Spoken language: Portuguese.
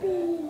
Baby.